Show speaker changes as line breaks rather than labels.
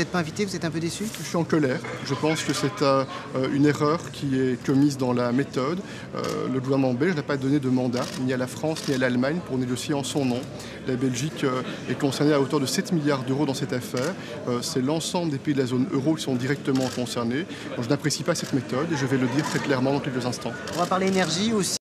n'êtes pas invité, vous êtes un peu déçu?
Je suis en colère. Je pense que c'est euh, une erreur qui est commise dans la méthode. Euh, le gouvernement belge n'a pas donné de mandat ni à la France ni à l'Allemagne pour négocier en son nom. La Belgique euh, est concernée à hauteur de 7 milliards d'euros dans cette affaire. c'est l'ensemble des pays de la zone euro qui sont directement concernés. je n'apprécie pas cette méthode et je vais le dire très clairement dans quelques instants.
On va parler énergie aussi.